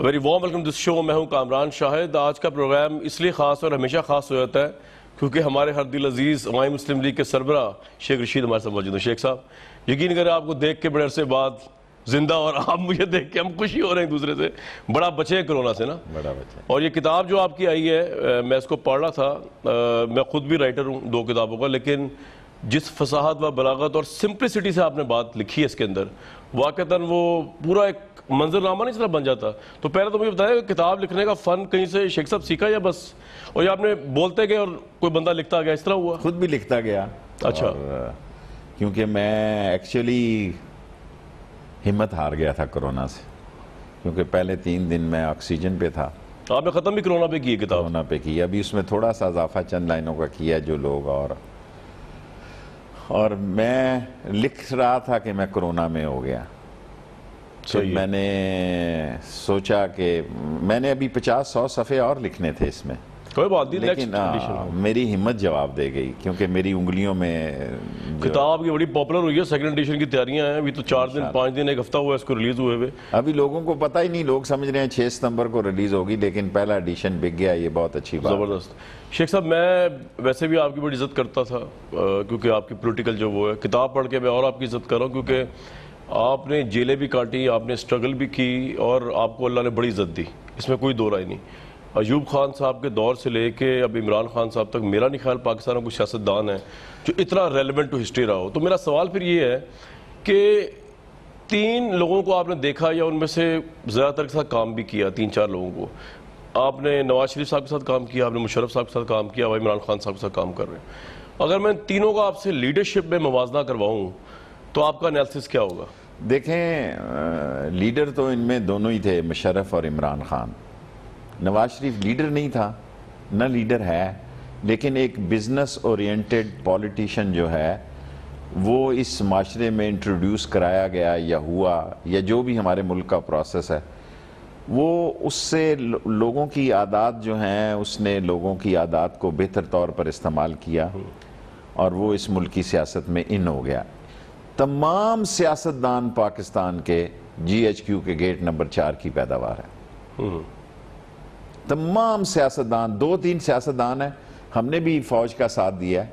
Very warm welcome this show मैं हूँ कामरान शाहिद। आज का प्रोग्राम इसलिए ख़ास और हमेशा ख़ास हो जाता है क्योंकि हमारे हर दिल अज़ीज़ हमारी मुस्लिम लीग के सरबरा शेख रशीद हमारे साथ मौजूद हैं। शेख साहब यकीन करें आपको देख के बड़े अरसे बाद ज़िंदा और आप मुझे देख के हम खुशी हो रहे हैं एक दूसरे से। बड़ा बचे हैं कोरोना से ना? बड़ा बच्चा और ये किताब जो आपकी आई है मैं इसको पढ़ रहा था। मैं खुद भी राइटर हूँ दो किताबों का लेकिन जिस फसाहत व बलागत और सिंप्लिसिटी से आपने बात लिखी है इसके अंदर वाकता वो पूरा एक मंजरनामा नहीं इस तरह बन जाता। तो पहले तो मुझे बताया कि किताब लिखने का फ़न कहीं से शेख साहब सीखा या बस? और या आपने बोलते गए और कोई बंदा लिखता गया इस तरह हुआ? खुद भी लिखता गया। अच्छा। क्योंकि मैं एक्चुअली हिम्मत हार गया था कोरोना से। क्योंकि पहले तीन दिन मैं ऑक्सीजन पे था। आपने ख़त्म भी कोरोना पे की किताब? कोरोना पे की। अभी उसमें थोड़ा सा इजाफा चंद लाइनों का किया जो लोग और और मैं लिख रहा था कि मैं कोरोना में हो गया। तो मैंने सोचा कि मैंने अभी पचास सौ सफ़े और लिखने थे इसमें। कोई बात नहीं लेकिन आ, मेरी हिम्मत जवाब दे गई क्योंकि मेरी उंगलियों में किताब की बड़ी पॉपुलर हुई है सेकंड एडिशन की तैयारियाँ हैं अभी तो चार दिन पाँच दिन एक हफ़्ता हुआ इसको रिलीज़ हुए हुए। अभी लोगों को पता ही नहीं लोग समझ रहे हैं छह सितंबर को रिलीज़ होगी लेकिन पहला एडिशन बिक गया ये बहुत अच्छी बात ज़बरदस्त। शेख साहब मैं वैसे भी आपकी बड़ी इज़्ज़त करता था क्योंकि आपकी पोलिटिकल जो वो है किताब पढ़ के मैं और आपकी इज़्ज़त कर रहा हूँ क्योंकि आपने जेलें भी काटी, आपने स्ट्रगल भी की और आपको अल्लाह ने बड़ी इज़्ज़त दी। इसमें कोई दो राय नहीं। अयूब खान साहब के दौर से लेके अब इमरान खान साहब तक मेरा नहीं ख्याल पाकिस्तान में कोई सियासतदान है, जो इतना रेलिवेंट टू हिस्ट्री रहा हो। तो मेरा सवाल फिर ये है कि तीन लोगों को आपने देखा या उनमें से ज़्यादातर के साथ काम भी किया, तीन चार लोगों को? आपने नवाज़ शरीफ साहब के साथ काम किया, आपने मुशरफ साहब के साथ काम किया भाई इमरान खान साहब के साथ काम कर रहे हैं। अगर मैं तीनों का आपसे लीडरशिप में मवाजना करवाऊँ तो आपका एनालिसिस क्या होगा? देखें लीडर तो इनमें दोनों ही थे मुशर्रफ और इमरान खान। नवाज़ शरीफ लीडर नहीं था न लीडर है लेकिन एक बिज़नेस ओरिएंटेड पॉलिटिशियन जो है वो इस माशरे में इंट्रोड्यूस कराया गया या हुआ या जो भी हमारे मुल्क का प्रोसेस है वो उससे लोगों की आदात जो हैं उसने लोगों की आदात को बेहतर तौर पर इस्तेमाल किया और वो इस मुल्क की सियासत में इन हो गया। तमाम सियासतदान पाकिस्तान के जी एच क्यू के गेट नंबर चार की पैदावार है। तमाम सियासतदान दो तीन सियासतदान हैं। हमने भी फौज का साथ दिया है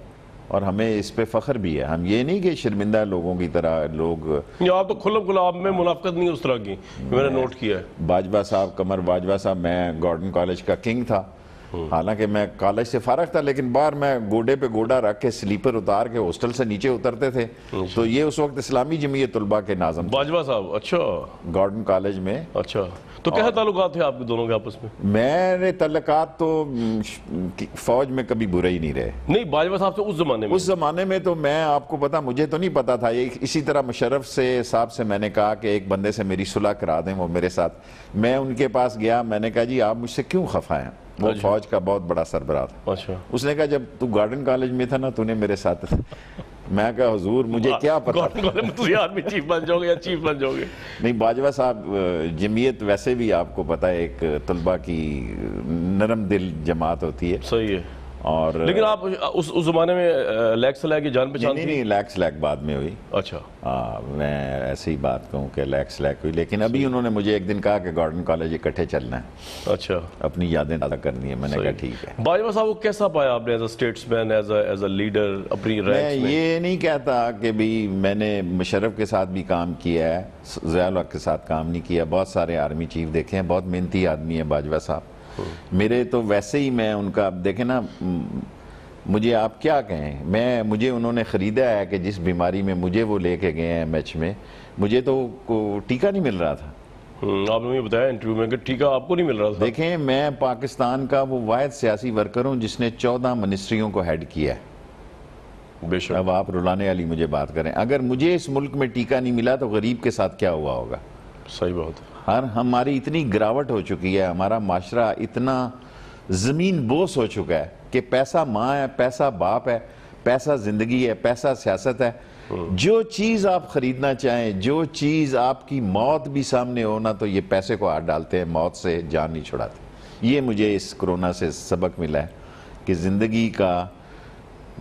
और हमें इस पे फख्र भी है। हम ये नहीं कि शर्मिंदा लोगों की तरह लोग आप तो खुल्लम खुला में मुनाफ्त नहीं उस तरह की। मैंने नोट किया है। बाजवा साहब कमर बाजवा साहब मैं गॉर्डन कॉलेज का किंग था। हालाँकि मैं कॉलेज से फारग था लेकिन बाहर मैं गोडे पे गोडा रख के स्लीपर उतार के हॉस्टल से नीचे उतरते थे। तो ये उस वक्त इस्लामी जमीयत तलबा के नाजम बाजवा साहब अच्छा। गॉर्डन कॉलेज में। अच्छा। तो क्या ताल्लुकात थे आपके दोनों के आपस में? मेरे तल्लकात तो हम्म, फौज में कभी बुरे ही नहीं रहे। नहीं बाजवा साहब से उस जमाने में? उस जमाने में तो मैं आपको पता मुझे तो नहीं पता था। ये इसी तरह मुशरफ से साहब से मैंने कहा कि एक बंदे से मेरी सुलह करा दें वो मेरे साथ। मैं उनके पास गया मैंने कहा जी आप मुझसे क्यों खफा हैं? वो फौज का बहुत बड़ा सरबरा था। अच्छा। उसने कहा जब तू गार्डन कॉलेज में था ना तूने मेरे साथ मैं कहा हजूर मुझे क्या पता? गॉर्डन कॉलेज में तुम आदमी चीफ बन जाओगे या चीफ बन जाओगे? नहीं बाजवा साहब जमीयत वैसे भी आपको पता है एक तलबा की नरम दिल जमात होती है। सही है। और लेकिन आप उस उस जमाने में लैक्स से की जान पहचान नहीं थी? नहीं लैक्स लैक बाद में हुई। अच्छा। हाँ मैं ऐसी ही बात कहूँ कि लैक्स लैक हुई लेकिन अभी उन्होंने मुझे एक दिन कहा कि गार्डन कॉलेज इकट्ठे चलना है। अच्छा। अपनी यादें ताज़ा करनी है मैंने कहा ठीक है। बाजवा साहब को कैसा पाया आपने as a statesman as as a leader अपनी मैं में? ये नहीं कहता कि भी मैंने मुशर्रफ के साथ भी काम किया है जयाल के साथ काम नहीं किया बहुत सारे आर्मी चीफ देखे हैं बहुत मेहनती आदमी है बाजवा साहब। मेरे तो वैसे ही मैं उनका अब देखे ना मुझे आप क्या कहें? मैं मुझे उन्होंने ख़रीदा है कि जिस बीमारी में मुझे वो लेके गए हैं मैच में मुझे तो टीका नहीं मिल रहा था। हम्म, आपने मुझे बताया इंटरव्यू में कि है आपको नहीं मिल रहा था। देखें मैं पाकिस्तान का वो वायद सियासी वर्कर हूँ जिसने चौदह मिनिस्ट्रियों को हेड किया है। बेशक। अब आप रुलाने वाली मुझे बात करें। अगर मुझे इस मुल्क में टीका नहीं मिला तो गरीब के साथ क्या हुआ होगा? सही बात हर हमारी इतनी गिरावट हो चुकी है हमारा माशरा इतना ज़मीन बोस हो चुका है कि पैसा माँ है पैसा बाप है पैसा ज़िंदगी है पैसा सियासत है। जो चीज़ आप खरीदना चाहें जो चीज़ आपकी मौत भी सामने हो ना तो ये पैसे को हाथ डालते हैं मौत से जान नहीं छुड़ाते। ये मुझे इस कोरोना से सबक मिला है कि ज़िंदगी का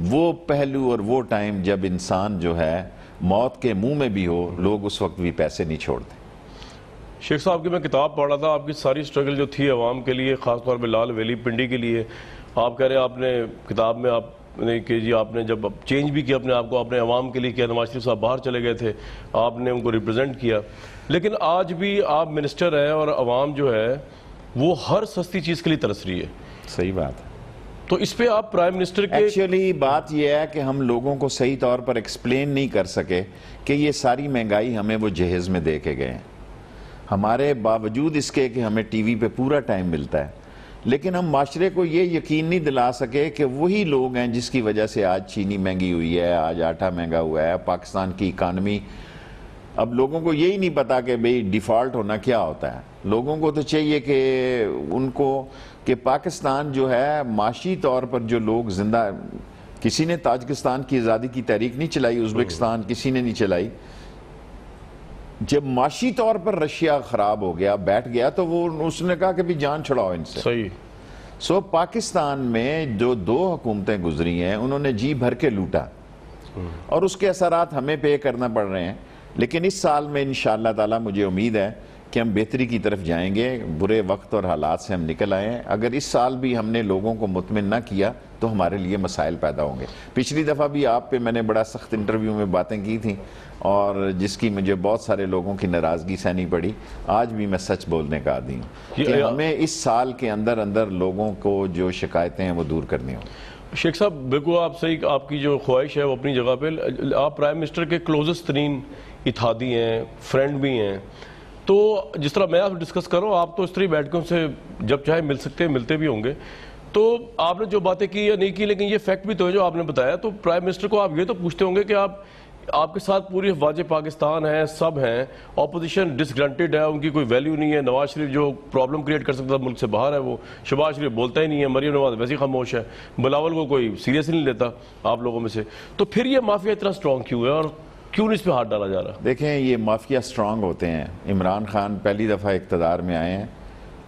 वो पहलू और वो टाइम जब इंसान जो है मौत के मुँह में भी हो लोग उस वक्त भी पैसे नहीं छोड़ते। शेख साहब की मैं किताब पढ़ रहा था आपकी सारी स्ट्रगल जो थी अवाम के लिए ख़ासतौर पर लाल वैली पिंडी के लिए आप कह रहे हैं आपने किताब में आपने कि जी आपने जब चेंज भी किया अपने आप को आपने अवाम के लिए किया नवाज़ शरीफ साहब बाहर चले गए थे आपने उनको रिप्रेजेंट किया। लेकिन आज भी आप मिनिस्टर हैं और अवाम जो है वो हर सस्ती चीज़ के लिए तरस रही है। सही बात है। तो इस पे आप प्राइम मिनिस्टर के एक्चुअली बात यह है कि हम लोगों को सही तौर पर एक्सप्लेन नहीं कर सके कि ये सारी महँगाई हमें वो जहेज में दे के गए हैं। हमारे बावजूद इसके कि हमें टीवी पे पूरा टाइम मिलता है। लेकिन हम माशरे को ये यकीन नहीं दिला सके कि वही लोग हैं जिसकी वजह से आज चीनी महँगी हुई है आज आटा महँगा हुआ है पाकिस्तान की इकानमी अब लोगों को यही नहीं पता कि भाई डिफ़ॉल्ट होना क्या होता है। लोगों को तो चाहिए कि उनको कि पाकिस्तान जो है माशी तौर पर जो लोग ज़िंदा किसी ने ताजिकिस्तान की आज़ादी की तहरीक नहीं चलाई उज्बेकिस्तान किसी ने नहीं चलाई जब माशी तौर पर रशिया खराब हो गया बैठ गया तो वो उसने कहा कि भी जान छुड़ाओ इनसे। सही। सो पाकिस्तान में जो दो हुकूमतें गुजरी हैं उन्होंने जी भर के लूटा। और उसके असर हमें पे करना पड़ रहे हैं। लेकिन इस साल में इन ताला मुझे उम्मीद है कि हम बेहतरी की तरफ़ जाएँगे बुरे वक्त और हालात से हम निकल आए अगर इस साल भी हमने लोगों को मुतमिन ना किया तो हमारे लिए मसाइल पैदा होंगे। पिछली दफ़ा भी आप पे मैंने बड़ा सख्त इंटरव्यू में बातें की थी और जिसकी मुझे बहुत सारे लोगों की नाराज़गी सहनी पड़ी। आज भी मैं सच बोलने का आदि हूँ कि हमें इस साल के अंदर अंदर लोगों को जो शिकायतें हैं वो दूर करनी हो शेख साहब बिल्कुल आप सही आपकी जो ख्वाहिश है वो अपनी जगह पे आप प्राइम मिनिस्टर के क्लोजेस्ट तरीन इतिहादी हैं फ्रेंड भी हैं। तो जिस तरह मैं आप डिस्कस कर रहा हूँ, आप तो इस तरह बैठकों से जब चाहे मिल सकते हैं, मिलते भी होंगे। तो आपने जो बातें की या नहीं की, लेकिन ये फैक्ट भी तो है जो आपने बताया। तो प्राइम मिनिस्टर को आप ये तो पूछते होंगे कि आप, आपके साथ पूरी अफवाज पाकिस्तान है, सब हैं ऑपोजिशन डिसग्रंटेड है, उनकी कोई वैल्यू नहीं है, नवाज़ शरीफ जो प्रॉब्लम क्रिएट कर सकता मुल्क से बाहर है वो, शबाज शरीफ बोलता ही नहीं है, मरियम नवाज़ वैसे ही खामोश है, बिलावल को कोई सीरियस नहीं लेता आप लोगों में से। तो फिर ये माफिया इतना स्ट्रॉन्ग क्यों है? और क्यों इस पर हाथ डाला जा रहा? देखें ये माफिया स्ट्रांग होते हैं। इमरान खान पहली दफ़ा इकतदार में आए हैं।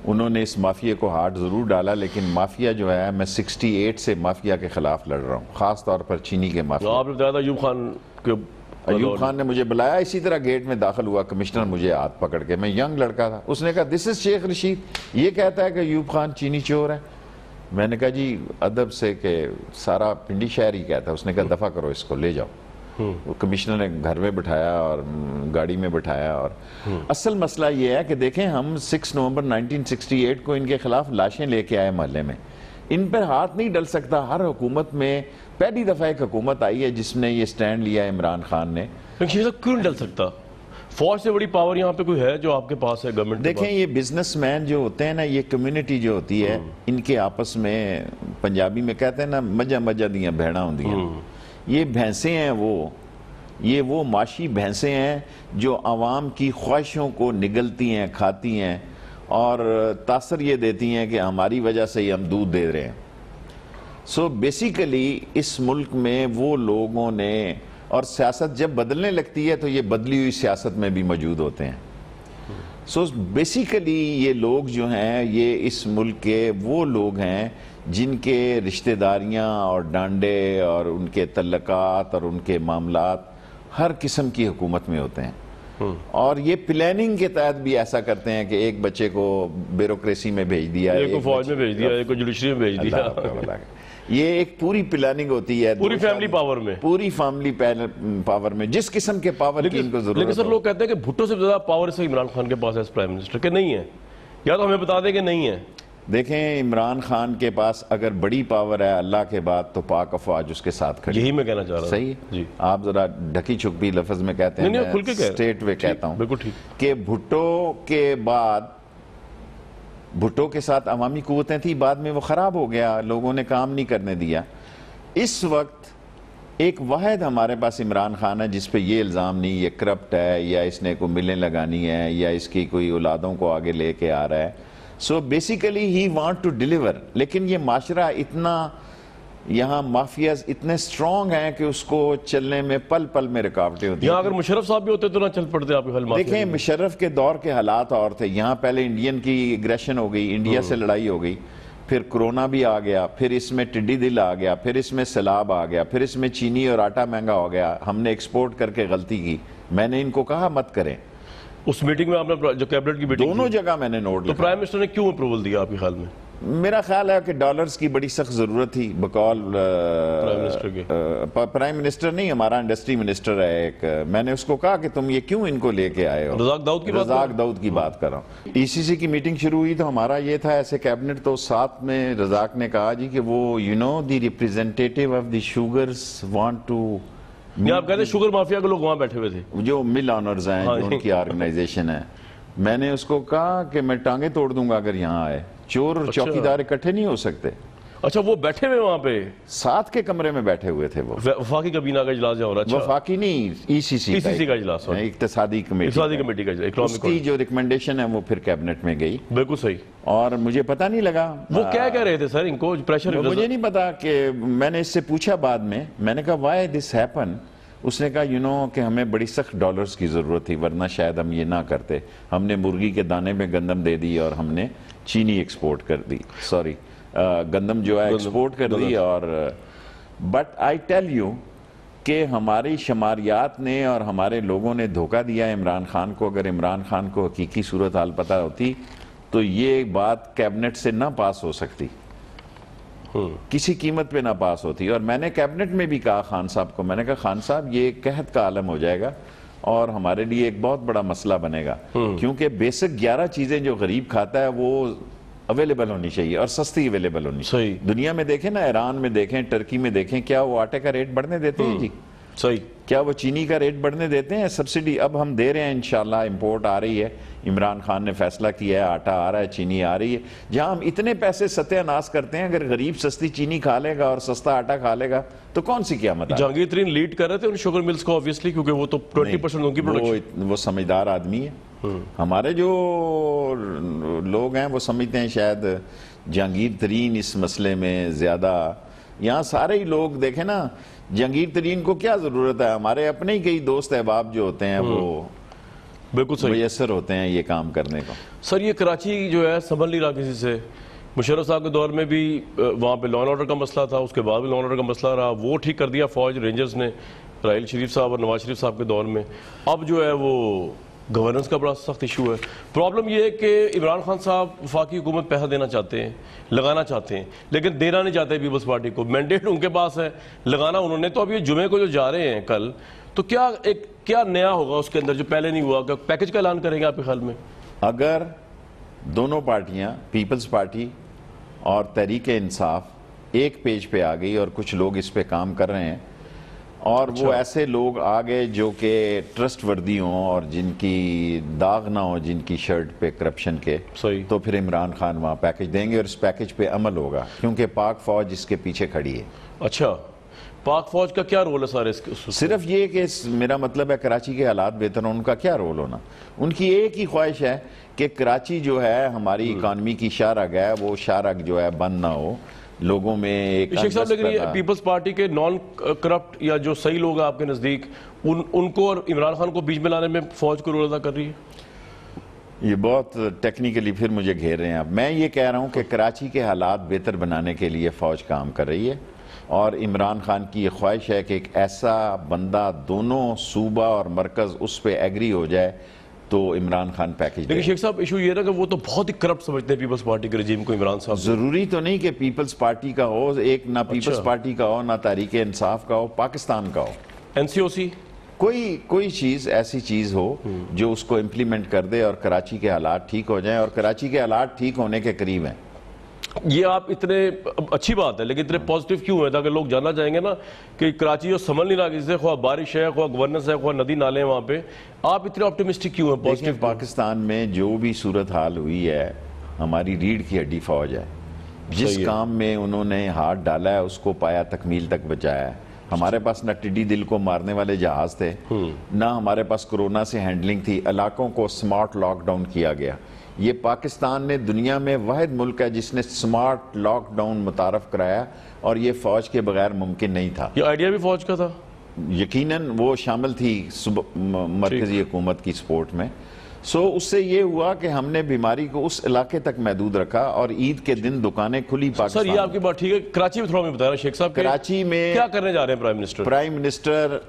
उन्होंने इस माफिया को हाथ ज़रूर डाला लेकिन माफिया जो है मैं 68 से माफिया के खिलाफ लड़ रहा हूँ ख़ास तौर पर चीनी के माफिया। आपने बताया था अयूब खान के अयूब खान ने मुझे बुलाया इसी तरह गेट में दाखिल हुआ कमिश्नर मुझे हाथ पकड़ के मैं यंग लड़का था। उसने कहा दिस इज़ शेख रशीद ये कहता है कि अयूब खान चीनी चोर है। मैंने कहा जी अदब से कि सारा पिंडी शहर ही कहता है। उसने कहा दफ़ा करो इसको ले जाओ। वो कमिश्नर ने घर में बिठाया और गाड़ी में बिठाया और असल मसला ये है कि देखें हम 6 नवंबर 1968 को इनके खिलाफ लाशें लेके आए मोहल्ले में। इन पर हाथ नहीं डल सकता। हर हुकूमत में पहली दफ़ा एक हुकूमत आई है जिसने ये स्टैंड लिया इमरान खान ने। क्यों डल सकता? फौज से बड़ी पावर यहाँ पे कोई है जो आपके पास है गवर्नमेंट देखें ये बिजनेसमैन जो होते हैं ना ये कम्युनिटी जो होती है इनके आपस में पंजाबी में कहते हैं ना मज़ा मज़ा दिया भेड़ा होंगी ये भैंसें हैं वो। ये वो माशी भैंसें हैं जो आवाम की ख्वाहिशों को निगलती हैं, खाती हैं और तासर ये देती हैं कि हमारी वजह से ही हम दूध दे रहे हैं। सो so बेसिकली इस मुल्क में वो लोगों ने और सियासत जब बदलने लगती है तो ये बदली हुई सियासत में भी मौजूद होते हैं। सो so बेसिकली ये लोग जो हैं, ये इस मुल्क के वो लोग हैं जिनके रिश्तेदारियाँ और डांडे और उनके तल्लकात और उनके मामला हर किस्म की हुकूमत में होते हैं। हम्म। और ये प्लानिंग के तहत भी ऐसा करते हैं कि एक बच्चे को ब्यूरोक्रेसी में भेज दिया एक को फौज में भेज दिया एक को जुडिशरी में भेज दिया। ये एक पूरी प्लानिंग होती है। पूरी फैमिली पावर में। पूरी फैमिली पावर में। जिस किस्म के पावर की इनको ज़रूरत लेकिन सर लोग कहते हैं कि भुट्टो से ज़्यादा पावर से इमरान खान के पास है प्राइम मिनिस्टर के। नहीं है। या तो हमें बता दें कि नहीं है। देखें इमरान खान के पास अगर बड़ी पावर है अल्लाह के बाद तो पाक अफवाज उसके साथ खड़ी यही मैं कहना चाह रहा हूँ। सही? जी। आप जरा ढकी छुपी लफज में कहते हैं नहीं, स्टेट वे कहता हूँ बिल्कुल ठीक। कि भुट्टो के बाद भुट्टो के साथ अवामी कुतें थी बाद में वो ख़राब हो गया लोगों ने काम नहीं करने दिया। इस वक्त एक वाहद हमारे पास इमरान खान है जिस पे ये इल्ज़ाम नहीं ये करप्ट है या इसने को मिलें लगानी है या इसकी कोई औलादों को आगे लेके आ रहा है। So basically he want to deliver लेकिन ये माशरा इतना यहाँ माफियाज इतने स्ट्रॉन्ग हैं कि उसको चलने में पल पल में रुकावटें होती हैं अगर मुशरफ साहब भी होते तो ना चल पड़ते आप देखें मुशरफ के दौर के हालात और थे यहाँ पहले इंडियन की एग्रेशन हो गई इंडिया से लड़ाई हो गई फिर कोरोना भी आ गया फिर इसमें टिड्डी दिल आ गया फिर इसमें सैलाब आ गया फिर इसमें चीनी और आटा महँगा हो गया हमने एक्सपोर्ट करके गलती की मैंने इनको कहा मत करें उस मीटिंग में आपने जो कैबिनेट की मीटिंग दोनों जगह मैंने नोट तो प्राइम मिनिस्टर ने क्यों अप्रूवल दिया आपके ख्याल में? मेरा ख्याल है कि डॉलर्स की बड़ी सख्त ज़रूरत थी बकौल प्राइम मिनिस्टर नहीं हमारा इंडस्ट्री मिनिस्टर है एक। मैंने उसको कहा कि तुम ये क्यों इनको लेके आए हो? रजाक दाऊद की रजाक दाऊद की बात कर रहा हूँ। ईसीसी की मीटिंग शुरू हुई तो हमारा ये था ऐसे कैबिनेट तो साथ में रजाक ने कहा जी कि वो you know the representative of the sugars want to नहीं आप कहते हैं शुगर माफिया के लोग वहाँ बैठे हुए थे? जो मिल ऑनर्स हैं हाँ। जो उनकी ऑर्गेनाइजेशन है। मैंने उसको कहा कि मैं टांगे तोड़ दूँगा अगर यहाँ आए। चोर और अच्छा। चौकीदार इकट्ठे नहीं हो सकते। अच्छा वो बैठे हुए वहाँ पे? साथ के कमरे में बैठे हुए थे वो। वफाकी कबीना का इजलास हो रहा अच्छा। वफाकी नहीं ईसीसी ECC का इजलास, sorry। इकतसादी कमेटी इकसादी कमेटी का इकोनॉमिक उसकी जो रिकमेंडेशन है वो फिर कैबिनेट में गई। बिल्कुल सही। और मुझे पता नहीं लगा। वो क्या कह रहे थे सर? इनको प्रेशर मुझे नहीं पता कि मैंने इससे पूछा बाद में। मैंने कहा वाई दिस हैपन उसने कहा यू नो कि हमें बड़ी सख्त डॉलर्स की ज़रूरत थी वरना शायद हम ये ना करते। हमने मुर्गी के दाने में गंदम दे दी और हमने चीनी एक्सपोर्ट कर दी। सॉरी गंदम जो है एक्सपोर्ट कर दी और बट आई टेल यू कि हमारी शमारियात ने और हमारे लोगों ने धोखा दिया इमरान खान को। अगर इमरान खान को हकीकी सूरत हाल पता होती तो ये बात कैबिनेट से ना पास हो सकती। किसी कीमत पे ना पास होती और मैंने कैबिनेट में भी कहा खान साहब को मैंने कहा खान साहब ये कहत का आलम हो जाएगा और हमारे लिए एक बहुत बड़ा मसला बनेगा। क्योंकि बेसिक ग्यारह चीज़ें जो गरीब खाता है वो अवेलेबल होनी चाहिए और सस्ती अवेलेबल होनी चाहिए। दुनिया में देखें ना ईरान में देखें टर्की में देखें क्या वो आटे का रेट बढ़ने देते हैं जी? सही क्या वो चीनी का रेट बढ़ने देते हैं? सब्सिडी अब हम दे रहे हैं इंशाल्लाह इंपोर्ट आ रही है। इमरान खान ने फैसला किया है आटा आ रहा है चीनी आ रही है। जहाँ हम इतने पैसे सत्यानाश करते हैं अगर गरीब सस्ती चीनी खा लेगा और सस्ता आटा खा लेगा तो कौन सी क्या मत जहांगीर तरीन लीड कर रहे थे उन शुगर मिल्स को ऑब्वियसली क्योंकि वो तो ट्वेंटी परसेंट उनकी वो, वो समझदार आदमी है। हमारे जो लोग हैं वो समझते हैं शायद जहांगीर तरीन इस मसले में ज़्यादा। यहाँ सारे ही लोग देखें ना जहांगीर तरीन को क्या ज़रूरत है? हमारे अपने ही कई दोस्त अहबाब जो होते हैं वो बिल्कुल सही। मैसर होते हैं ये काम करने का। सर ये कराची जो है संभल नहीं रहा किसी से। मुशरफ साहब के दौर में भी वहाँ पे लॉ एंड ऑर्डर का मसला था उसके बाद भी लॉ एंड ऑर्डर का मसला रहा। वो ठीक कर दिया फौज रेंजर्स ने राहल शरीफ साहब और नवाज़ शरीफ साहब के दौर में। अब जो है वो गवर्नेंस का बड़ा सख्त इशू है। प्रॉब्लम यह है कि इमरान खान साहब वफाकी हुकूमत पैसा देना चाहते हैं, लगाना चाहते हैं, लेकिन देना नहीं चाहते पीपल्स पार्टी को। मैंडेट उनके पास है, लगाना उन्होंने। तो अब ये जुमे को जो जा रहे हैं कल तो क्या एक, क्या नया होगा उसके अंदर जो पहले नहीं हुआ? क्या पैकेज का ऐलान करेंगे आपके ख्याल में? अगर दोनों पार्टियाँ पीपल्स पार्टी और तहरीक इंसाफ एक पेज पे आ गई और कुछ लोग इस पे काम कर रहे हैं और अच्छा। वो ऐसे लोग आ गए जो कि ट्रस्ट वर्दी हों और जिनकी दाग ना हो जिनकी शर्ट पे करप्शन के सही। तो फिर इमरान खान वहाँ पैकेज देंगे और इस पैकेज पे अमल होगा क्योंकि पाक फौज इसके पीछे खड़ी है। अच्छा पाक फौज का क्या रोल है सारे इसके सिर्फ़ ये कि मेरा मतलब है कराची के हालात बेहतर हों उनका क्या रोल होना? उनकी एक ही ख्वाहिश है कि कराची जो है हमारी इकानमी की शारग है वो शारग जो है बंद ना हो। लोगों में शेख साहब लेकिन पीपल्स पार्टी के नॉन करप्ट या जो सही लोग हैं आपके नज़दीक उन उनको और इमरान खान को बीच में लाने में फौज को रोल अदा कर रही है? ये बहुत टेक्निकली फिर मुझे घेर रहे हैं आप। मैं ये कह रहा हूँ कि कराची के हालात बेहतर बनाने के लिए फ़ौज काम कर रही है और इमरान खान की ये ख्वाहिश है कि एक ऐसा बंदा दोनों सूबा और मरकज़ उस पर एग्री हो जाए तो इमरान खान पैकेज लेकिन शेख साहब इशू ये ना कि वो तो बहुत ही करप्ट समझते हैं पीपल्स पार्टी के रजीम को इमरान साहब। ज़रूरी तो नहीं कि पीपल्स पार्टी का हो एक ना पीपल्स अच्छा। पार्टी का हो ना तारीख इंसाफ का हो पाकिस्तान का हो। एनसीओसी कोई कोई चीज़ ऐसी चीज़ हो जो उसको इम्प्लीमेंट कर दे और कराची के हालात ठीक हो जाए। और कराची के हालात ठीक होने के करीब हैं। ये आप इतने अच्छी बात है लेकिन इतने पॉजिटिव क्यों है? ताकि लोग जानना चाहेंगे ना कि कराची जो संभल नहीं रहा किसी से ख्वा बारिश है ख्वा गवर्नेंस है ख्वा नदी नाले हैं वहाँ पे। आप इतने ऑप्टिमिस्टिक क्यों हैं? पॉजिटिव पाकिस्तान में जो भी सूरत हाल हुई है हमारी रीढ़ की हड्डी फौज है। जिस। काम में उन्होंने हाथ डाला है उसको पाया तकमील तक बचाया है। हमारे पास न टिड्डी दिल को मारने वाले जहाज़ थे ना हमारे पास कोरोना से हैंडलिंग थी इलाकों को स्मार्ट लॉकडाउन किया गया। ये पाकिस्तान ने दुनिया में वाहिद मुल्क है जिसने स्मार्ट लॉकडाउन मुतारफ कराया और ये फौज के बगैर मुमकिन नहीं था। ये आइडिया भी फौज का था? यकीनन वो शामिल थी मरकजी हुकूमत की सपोर्ट में। सो उससे ये हुआ कि हमने बीमारी को उस इलाके तक महदूद रखा और ईद के दिन दुकानें खुली पाकिस्तान सर ये आपकी बात ठीक है। कराची में थोड़ा मैं बता रहा शेख साहब कराची में क्या करने जा रहे हैं प्राइम मिनिस्टर प्राइम मिनिस्टर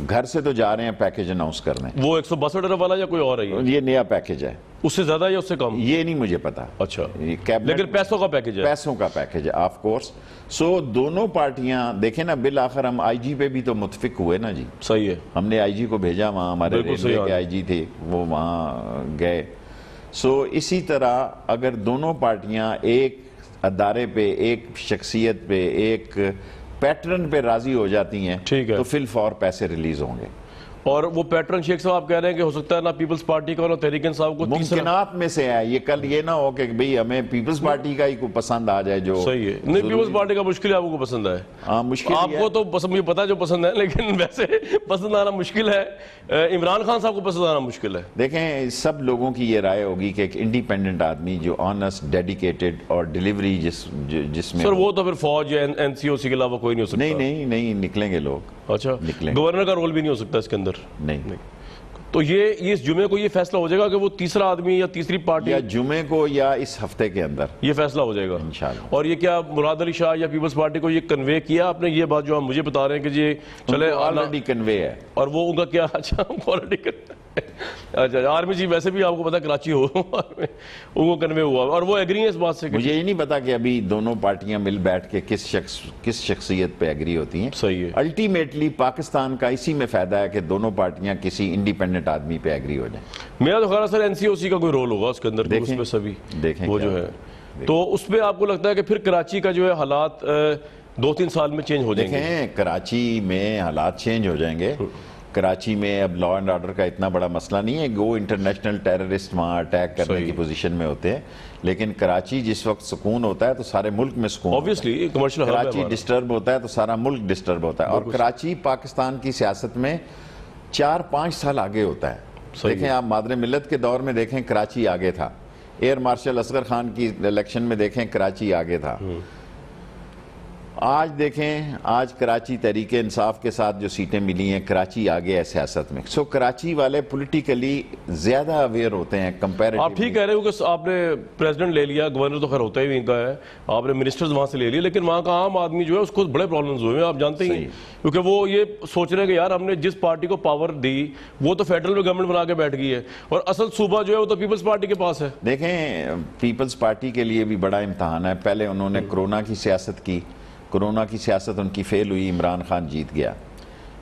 घर से तो जा रहे हैं पैकेज अनाउंस करने। वो एक सौ बासठ अरब वाला या कोई और है ये? ये नया पैकेज है। उससे ज़्यादा या उससे कम? ये नहीं मुझे पता। अच्छा। लेकिन पैसों का पैकेज है। पैसों का पैकेज है ऑफ़ कोर्स सो दोनों पार्टियाँ देखें ना बिल आखिर हम आईजी पे भी तो मुतफिक हुए ना जी। सही है। हमने आईजी को भेजा वहाँ हमारे रेलवे के आईजी थे वो वहाँ गए। सो इसी तरह अगर दोनों पार्टियाँ एक अदारे पे एक शख्सियत पे एक पैटर्न पे राज़ी हो जाती हैं ठीक है। तो फिल फॉर पैसे रिलीज़ होंगे और वो पैटर्न शेख साहब आप कह रहे हैं कि हो सकता है ना पीपल्स पार्टी का और तहरीक इंसाफ को मुमकिनात में से है। ये कल ये ना हो कि भाई हमें पीपल्स पार्टी का ही को पसंद आ जाए जो सही है। नहीं पीपल्स पार्टी का मुश्किल है आपको पसंद है हाँ मुश्किल आपको तो पसंद मुझे पता है जो पसंद है लेकिन वैसे पसंद आना मुश्किल है। इमरान खान साहब को पसंद आना मुश्किल है। देखें सब लोगों की ये राय होगी कि एक इंडिपेंडेंट आदमी जो ऑनेस्ट डेडिकेटेड और डिलीवरी जिस जिसमें सर वो तो फिर फौज या एनसीओसी के अलावा कोई नहीं हो सकता। नहीं नहीं नहीं निकलेंगे लोग। अच्छा। निकलेंगे। गवर्नर का रोल भी नहीं हो सकता इसके अंदर। नहीं। तो ये इस जुमे को ये फैसला हो जाएगा कि वो तीसरा आदमी या तीसरी पार्टी या जुमे को या इस हफ़्ते के अंदर। ये फैसला हो जाएगा। इंशाल्लाह। और ये क्या मुराद अली शाह या पीपल्स पार्टी को ये कन्वे किया आपने? ये बात जो आप मुझे बता रहे हैं कि ये चले ऑलरेडी कन्वे है। और वो उनका क्या अच्छा पॉलिटिकल अच्छा आर्मी चीफ वैसे भी आपको पता कराची हो उनको कन्वे हुआ। और वो एग्री है इस बात से मुझे ये नहीं पता कि अभी दोनों पार्टियाँ मिल बैठ के किस शख्स किस शख्सियत पे एग्री होती हैं। सही है। अल्टीमेटली पाकिस्तान का इसी में फ़ायदा है कि दोनों पार्टियाँ किसी इंडिपेंडेंट आदमी पे एग्री हो जाए। मेरा तो ख्याल सर एनसीओसी का कोई रोल होगा उसके अंदर देखें, सभी। देखें वो जो है। तो उसमें आपको लगता है कि फिर कराची का जो है हालात दो तीन साल में चेंज हो जाएँगे? कराची में हालात चेंज हो जाएँगे। कराची में अब लॉ एंड ऑर्डर का इतना बड़ा मसला नहीं है। वो इंटरनेशनल टेररिस्ट वहाँ अटैक करने की पोजीशन में होते हैं। लेकिन कराची जिस वक्त सुकून होता है तो सारे मुल्क में सुकून ऑब्वियसली कमर्शियल कराची डिस्टर्ब होता है तो सारा मुल्क डिस्टर्ब होता है। और कराची पाकिस्तान की सियासत में चार पाँच साल आगे होता है। देखें आप मादर मिलत के दौर में देखें कराची आगे था। एयर मार्शल असगर खान की इलेक्शन में देखें कराची आगे था। आज देखें आज कराची तहरीक इंसाफ के साथ जो सीटें मिली हैं कराची आगे है सियासत में। सो कराची वाले पॉलिटिकली ज़्यादा अवेयर होते हैं कंपेयर आप ठीक कह रहे हो कि आपने प्रेसिडेंट ले लिया गवर्नर तो खैर होता ही इनका है। आपने मिनिस्टर्स वहाँ से ले लिए लेकिन वहाँ का आम आदमी जो है उसको बड़े प्रॉब्लम्स हुए हैं आप जानते ही क्योंकि वो ये सोच रहे हैं कि यार हमने जिस पार्टी को पावर दी वो तो फेडरल में गवर्नमेंट बना के बैठ गई है। और असल सूबा जो है वो तो पीपल्स पार्टी के पास है। देखें पीपल्स पार्टी के लिए भी बड़ा इम्तहान है। पहले उन्होंने कोरोना की सियासत की कोरोना की सियासत उनकी फेल हुई इमरान खान जीत गया।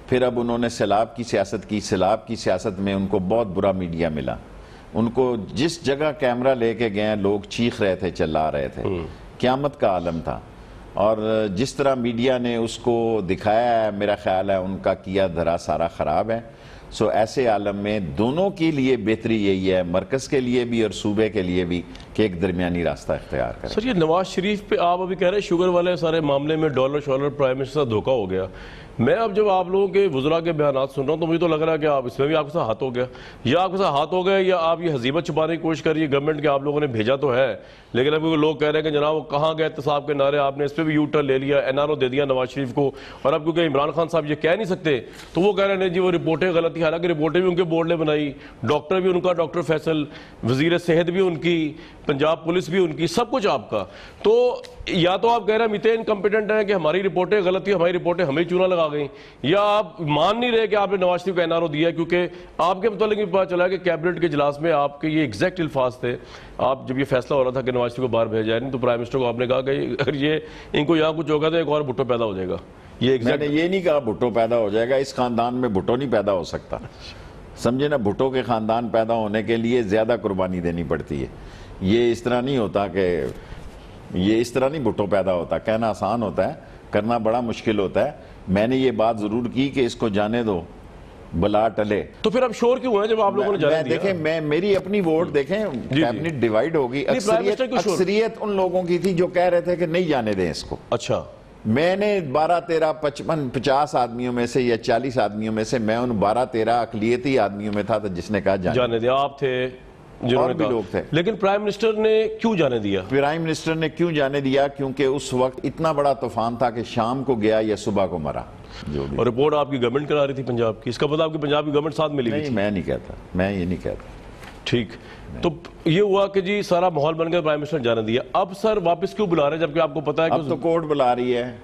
फिर अब उन्होंने सैलाब की सियासत की। सैलाब की सियासत में उनको बहुत बुरा मीडिया मिला। उनको जिस जगह कैमरा लेके गए लोग चीख रहे थे चिल्ला रहे थे। क्यामत का आलम था। और जिस तरह मीडिया ने उसको दिखाया है मेरा ख्याल है उनका किया धरा सारा ख़राब है। सो ऐसे आलम में दोनों के लिए बेहतरी यही है, मरकज़ के लिए भी और सूबे के लिए भी, कि एक दरमियानी रास्ता इख्तियार करें। सर, ये नवाज़ शरीफ पे आप अभी कह रहे हैं शुगर वाले सारे मामले में डॉलर शॉलर प्राइम मिनिस्टर धोखा हो गया। मैं अब जब आप लोगों के वजुरा के बयान सुन रहा हूँ तो मुझे तो लग रहा है कि आप इसमें भी आपके साथ हाथ हो गया। या आपके साथ हाथ हो गया, या आप ये हजीबत छुपाने की कोशिश कर रही है, गवर्नमेंट के आप लोगों ने भेजा तो है लेकिन अभी वो लोग कह रहे हैं कि जनाब, वो कहाँ गए एहतसाब के नारे? आपने इस पर भी यूटर ले लिया एनआरओ दे दिया नवाज़ शरीफ को। और अब क्योंकि इमरान खान साहब ये कह नहीं सकते तो वो कह रहे हैं जी, वो रिपोर्टें गलत थी। हालाँकि रिपोर्टें भी उनके बोर्ड ने बनाई, डॉक्टर भी उनका, डॉक्टर फैसल, वज़ीर सेहत भी उनकी, पंजाब पुलिस भी उनकी, सब कुछ आपका। तो या तो आप कह रहे हैं इतने इनकम्पिटेंट हैं कि हमारी रिपोर्टें गलत थी, हमारी रिपोर्टें हमें चूना लगा गई? या आप मान नहीं रहे कि आपने नवाज़ शरीफ का एनआरओ दिया क्योंकि आपके मतलब भी पता चला कि कैबिनेट के इजलास में आपके ये एग्जैक्ट अल्फाज थे। आप जब ये फैसला हो रहा था कि नवाज़ शरीफ को बाहर भेजा नहीं तो प्राइम मिनिस्टर को आपने कहा कि अगर ये, इनको यहाँ कुछ होगा तो एक और भुट्टो पैदा हो जाएगा। ये मैंने ये नहीं कहा भुट्टो पैदा हो जाएगा, इस खानदान में भुट्टो नहीं पैदा हो सकता। समझे ना, भुट्टो के खानदान पैदा होने के लिए ज़्यादा कुर्बानी देनी पड़ती है। ये इस तरह नहीं होता कि, ये इस तरह नहीं भुट्टो पैदा होता। कहना आसान होता है, करना बड़ा मुश्किल होता है। मैंने ये बात ज़रूर की कि इसको जाने दो। बला टले। तो फिर अब शोर क्यों हुए जब आप लोगों ने जाने दिया? देखें मैं मेरी अपनी वोट देखें कैबिनेट डिवाइड होगी। अक्सरियत उन लोगों की थी जो कह रहे थे कि नहीं जाने दें इसको। अच्छा। मैंने बारह तेरह पचपन पचास आदमियों में से या चालीस आदमियों में से मैं उन बारह तेरह अकलियती आदमियों में था तो जिसने कहा जाने जाने दिया। आप थे और भी लोग थे। लेकिन प्राइम मिनिस्टर ने क्यों जाने दिया? प्राइम मिनिस्टर ने क्यों जाने दिया? क्योंकि उस वक्त इतना बड़ा तूफ़ान था कि शाम को गया या सुबह को मरा। और रिपोर्ट आपकी गवर्नमेंट करा रही थी पंजाब की। इसका मतलब आपकी पंजाब की गवर्नमेंट साथ मिली नहीं थी? मैं नहीं कहता। मैं ये नहीं कहता। ठीक। तो ये हुआ कि जी सारा माहौल बन गया प्राइम मिनिस्टर जाने दिया। अब सर वापस क्यों बुला रहे हैं जबकि आपको पता है अब कि तो कोर्ट बुला रही है।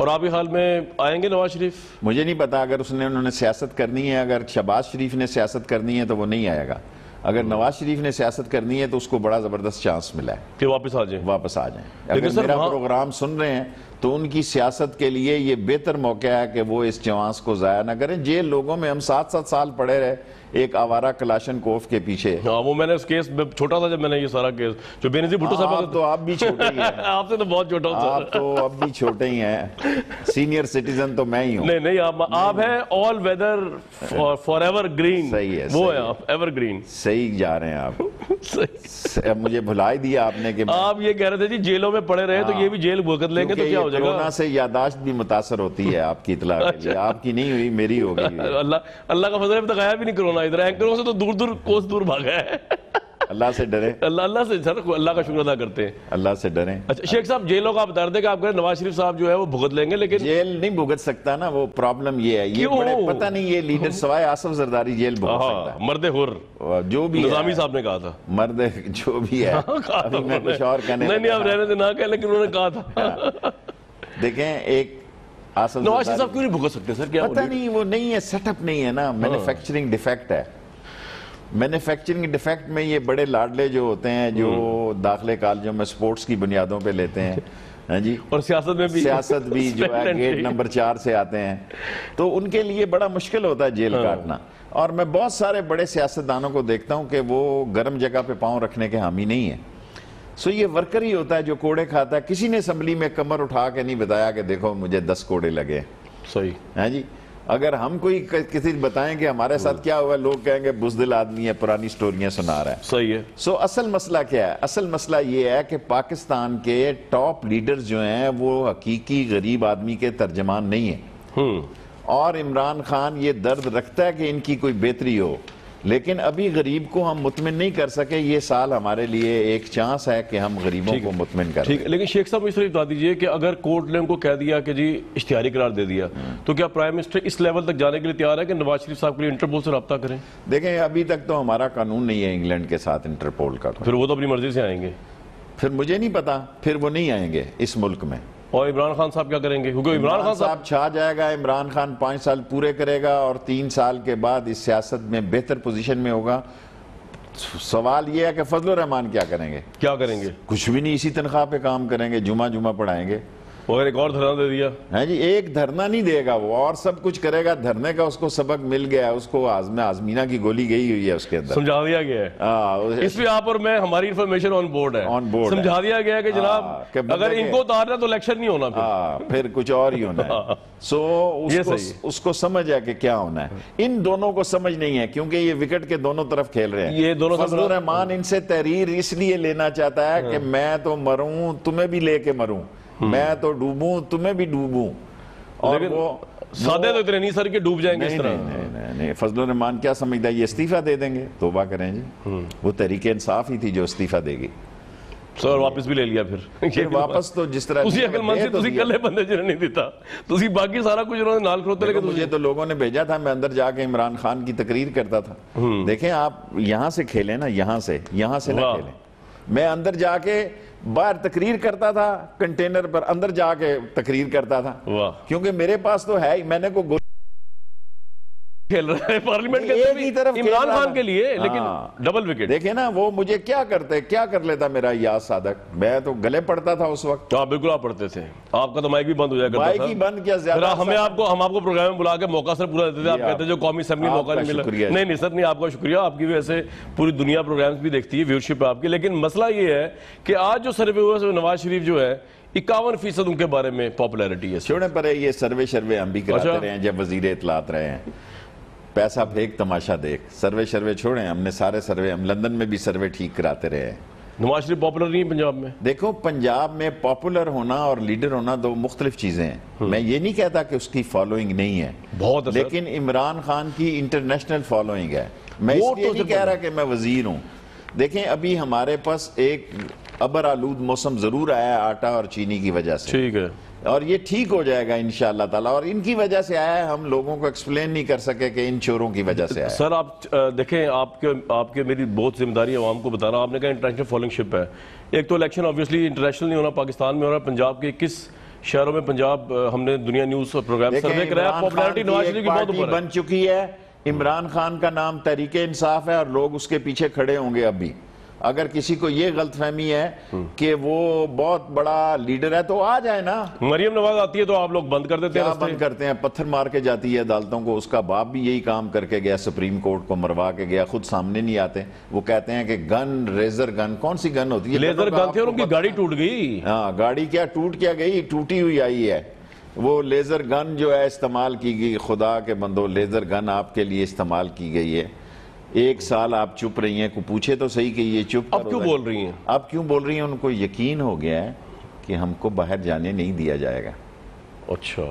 और आपके ख्याल में आएँगे नवाज़ शरीफ? मुझे नहीं पता अगर उसने उन्होंने सियासत करनी है अगर शहबाज शरीफ ने सियासत करनी है तो वो नहीं आएगा। अगर नवाज़ शरीफ ने सियासत करनी है तो उसको बड़ा ज़बरदस्त चांस मिला है। कि वापस आ जाए। वापस आ जाएँ। अगर मेरा प्रोग्राम सुन रहे हैं तो उनकी सियासत के लिए ये बेहतर मौका है कि वो इस चवास को जाया ना करें। जेल लोगों में हम सात सात साल पड़े रहे। एक आवारा कलाशन कोफ के पीछे। हाँ वो मैंने उस केस में छोटा था जब मैंने ये सारा केस। जो बेनजीर भुट्टो साहब तो आप भी छोटे ही हैं। आपसे तो बहुत छोटा हूँ आप तो अब भी छोटे ही हैं। सीनियर सिटीजन तो मैं ही हूँ। नहीं नहीं आप आप हैं all weather for ever green सही है, वो है है। आप एवर ग्रीन सही जा रहे हैं आप। मुझे भुला ही दिया आपने कि आप ये कह रहे थे जी जेलों में पड़े रहे तो ये भी जेल भुगत लेंगे तो क्या हो जाएगा? कोरोना से यादाश्त भी मुतासर होती है आपकी इतला आपकी नहीं हुई मेरी हो गई। अल्लाह अल्लाह का फजल है, तक आया भी नहीं कोरोना। इधर एंकरों से तो दूर दूर कोस दूर भागा है। अल्लाह से डरे। अल्लाह अल्लाह से सर अल्लाह का शुक्र अदा करते हैं। अल्लाह से डरे। अच्छा शेख साहब जेलों का आप थे कि आप कह रहे नवाज़ शरीफ साहब जो है वो भुगत लेंगे लेकिन जेल नहीं भुगत सकता ना वो प्रॉब्लम ये है। ये बड़े पता नहीं ये लीडर सवाए आसफ जरदारी जेल भुगत सकता हाँ। मर्द हुर। जो भी निजामी साहब ने कहा था। मर्द जो भी है। अभी मैं कुछ और कहने नहीं आप रहने से ना कहें लेकिन उन्होंने कहा था। देखें एक नवाज़ साहब क्यों नहीं भुगत सकते सर? क्या पता नहीं वो नहीं है सेटअप नहीं है ना। मैन्युफैक्चरिंग डिफेक्ट है। मैन्युफैक्चरिंग डिफेक्ट में ये बड़े लाडले जो होते हैं जो दाखिले कॉलेजों में स्पोर्ट्स की बुनियादों पे लेते हैं। हाँ जी? और सियासत में भी सियासत भी जो है गेट नंबर चार से आते हैं। तो उनके लिए बड़ा मुश्किल होता है जेल काटना। और मैं बहुत सारे बड़े सियासतदानों को देखता हूँ कि वो गर्म जगह पे पाँव रखने के हामी नहीं है। सो ये वर्कर ही होता है जो कोड़े खाता है। किसी ने असम्बली में कमर उठा के नहीं बताया कि देखो मुझे दस कोड़े लगे। सही। है जी? अगर हम कोई किसी बताएँ कि हमारे साथ क्या हुआ लोग कहेंगे बुजदिल आदमी है पुरानी स्टोरियाँ सुना रहा है। सही है। सो असल मसला क्या है? असल मसला ये है कि पाकिस्तान के टॉप लीडर्स जो हैं वो हकीकी गरीब आदमी के तर्जमान नहीं है। हम्म। और इमरान खान ये दर्द रखता है कि इनकी कोई बेहतरी हो। लेकिन अभी गरीब को हम मुतमिन नहीं कर सके ये साल हमारे लिए एक चांस है कि हम गरीबों को मुतमिन कर ठीक लेकिन शेख साहब मुझे बता दीजिए कि अगर कोर्ट ने उनको कह दिया कि जी इश्तिहारी करार दे दिया तो क्या प्राइम मिनिस्टर इस लेवल तक जाने के लिए तैयार है कि नवाज़ शरीफ साहब के लिए इंटरपोल से रब्ता करें? देखें अभी तक तो हमारा कानून नहीं है इंग्लैंड के साथ इंटरपोल का फिर वो तो अपनी मर्ज़ी से आएँगे। फिर मुझे नहीं पता फिर वो नहीं आएँगे इस मुल्क में। और इमरान खान साहब क्या करेंगे? क्योंकि इमरान खान साहब साहब छा जाएगा इमरान खान पाँच साल पूरे करेगा और तीन साल के बाद इस सियासत में बेहतर पोजीशन में होगा। सवाल यह है कि फजल रहमान क्या करेंगे? क्या करेंगे? कुछ भी नहीं इसी तनख्वाह पे काम करेंगे जुमा जुमा पढ़ाएँगे। अगर एक और धरना दे दिया। है जी एक धरना नहीं देगा वो और सब कुछ करेगा। धरने का उसको सबक मिल गया है, उसको आजमा आजमीना की गोली गई हुई है उसके अंदर। समझा दिया गया है। हाँ, इस पे आप और मैं हमारी इन्फॉर्मेशन ऑन बोर्ड है। On board समझा दिया गया कि हाँ, जनाब अगर इनको उतारना तो इलेक्शन नहीं होना फिर। हाँ फिर कुछ और ही होना है। सो उसको उसको समझ है कि क्या होना है। इन दोनों को समझ नहीं है क्योंकि ये विकेट के दोनों तरफ़ खेल रहे हैं। ये दोनों फजलुर रहमान इनसे तहरीर इसलिए लेना चाहता है कि मैं तो मरूं तुम्हें भी लेके मरूं। मैं तो डूबूं तुम्हें भी डूबूं और लेकिन वो सादे तो इतने नहीं सर कि डूब जाएंगे इस नहीं तरह नहीं नहीं नहीं, नहीं फजलुर रहमान क्या समझता है ये इस्तीफा दे देंगे तोबा करें जी हम्म। वो तहरीके इंसाफ ही थी जो इस्तीफा देगी सर वापस भी ले लिया फिर फिर वापस तो जिस तरह ਤੁਸੀਂ दिया, ਅਕਲਮੰਦ दे ਸੀ तो ਤੁਸੀਂ दिया। ਇਕੱਲੇ ਬੰਦੇ ਜਿਹਨੇ ਨਹੀਂ ਦਿੱਤਾ ਤੁਸੀਂ ਬਾਕੀ ਸਾਰਾ ਕੁਝ ਉਹਨਾਂ ਦੇ ਨਾਲ ਖਲੋਤੇ देखो, लेके मुझे तो लोगों ने भेजा था मैं अंदर जाके इमरान खान की तकरीर करता था देखें आप यहां से खेलें ना यहां से यहां से ना वाह। खेलें मैं अंदर जाके बाहर तकरीर करता था कंटेनर पर अंदर जाके तकरीर करता था। वाह। क्योंकि मेरे पास तो है ही मैंने को खेल रहा है पार्लियामेंट के एक ही भी तरफ़ इमरान खान के लिए लेकिन हाँ। डबल विकेट देखे ना वो मुझे क्या करते क्या कर लेता मेरा याद साधक? मैं तो गले पड़ता था उस वक्त। हाँ बिल्कुल आप पढ़ते थे। आपका तो माइक भी बंद हो करता बाइक ही बंद किया ज़्यादा हमें आपको हम आपको प्रोग्राम में बुला के मौका सर पूरा देते थे। आप कहते जो कौमी असेंबली मौका नहीं मिला। नहीं नहीं सर नहीं आपका शुक्रिया। आपकी वजह से पूरी दुनिया प्रोग्राम भी देखती है व्यूअरशिप आपकी। लेकिन मसला ये है कि आज जो सर्वे हुआ है नवाज़ शरीफ जो है इक्यावन फ़ीसद उनके बारे में पॉपुलैरिटी है छोड़े पर ये सर्वे शर्वे हम भी कराते अच्छा। रहे हैं जब वज़ीर इतलात रहे हैं। पैसा फेंक तमाशा देख। सर्वे शर्वे छोड़े हमने सारे सर्वे हम लंदन में भी सर्वे ठीक कराते रहे हैं। नवाज़ शरीफ पॉपुलर नहीं है पंजाब में? देखो पंजाब में पॉपुलर होना और लीडर होना दो मुख्तलिफ़ चीज़ें हैं। मैं ये नहीं कहता कि उसकी फॉलोइंग नहीं है। बहुत लेकिन इमरान खान की इंटरनेशनल फॉलोइंग है। मैं इसलिए तो नहीं कह रहा कि मैं वज़ीर हूँ। देखें अभी हमारे पास एक अबर आलूद मौसम ज़रूर आया आटा और चीनी की वजह से। ठीक है। और ये ठीक हो जाएगा इन ताला। और इनकी वजह से आया है हम लोगों को एक्सप्लेन नहीं कर सके कि इन चोरों की वजह से आया सर आप देखें आपके आपके मेरी बहुत ज़िम्मेदारी है आवाम को बता बताना। आपने कहा इंटरनेशनल फॉलोइंगशिप है। एक तो इलेक्शन ऑब्वियसली इंटरनेशनल नहीं होना पाकिस्तान में हो रहा पंजाब के किस शहरों में पंजाब हमने दुनिया न्यूज़ प्रोग्राम सर्वे कराया। पॉपुलैरिटी खान नवाज़ शरीफ की बहुत ऊपर बन चुकी है। इमरान खान का नाम तरीके इंसाफ है और लोग उसके पीछे खड़े होंगे अभी। अगर किसी को ये गलतफहमी है कि वो बहुत बड़ा लीडर है तो आ जाए ना। मरियम नवाज़ आती है तो आप लोग बंद कर देते हैं बंद करते हैं? पत्थर मार के जाती है अदालतों को उसका बाप भी यही काम करके गया सुप्रीम कोर्ट को मरवा के गया खुद सामने नहीं आते। वो कहते हैं कि गन रेजर गन कौन सी गन होती है? लेजर गन थे और उनकी गाड़ी टूट गई। हाँ गाड़ी क्या टूट क्या गई? टूटी हुई आई है। वो लेजर गन जो है इस्तेमाल की गई खुदा के बंदो लेजर गन आपके लिए इस्तेमाल की गई है। एक साल आप चुप रही हैं को पूछे तो सही कि ये चुप अब क्यों बोल रही हैं? अब क्यों बोल रही हैं? उनको यकीन हो गया है कि हमको बाहर जाने नहीं दिया जाएगा। अच्छा।